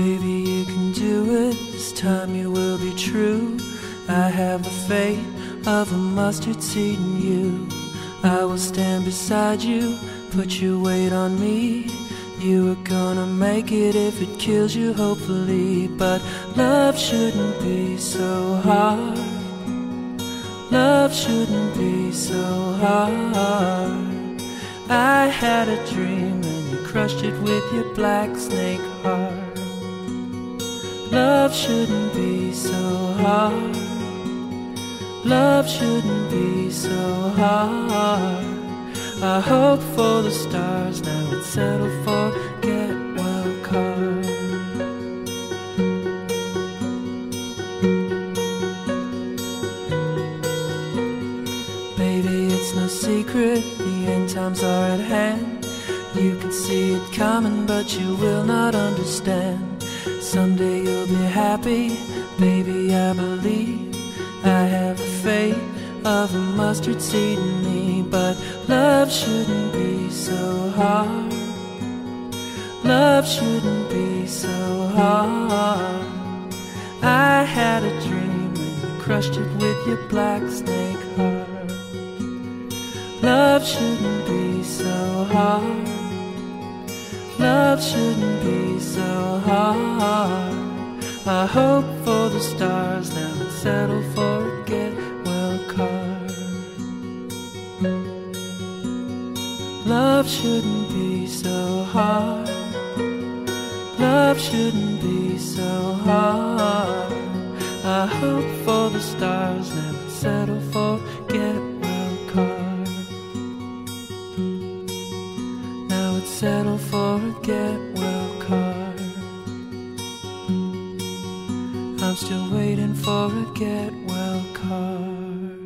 you can do it. This time you will be true. I have the fate of a mustard seed in you. I will stand beside you, put your weight on me. You are gonna make it if it kills you, hopefully. But love shouldn't be so hard. Love shouldn't be so hard. I had a dream and you crushed it with your black snake heart. Love shouldn't be so hard. Love shouldn't be so hard. I hope for the stars, now it's settled for get well card. Baby, it's no secret, the end times are at hand. You can see it coming, but you will not understand. Someday you'll be happy, baby, I believe. I have the faith of a mustard seed in me, but love shouldn't be so hard. Love shouldn't be so hard. I had a dream and you crushed it with your black snake heart. Love shouldn't be so hard. Love shouldn't be so hard. I hope for the stars now and settle for a get well card. Love shouldn't be so hard. Love shouldn't be so hard. I hope for the stars now and settle for get well card. Now it's settled for a get well I'm still waiting for a get well card.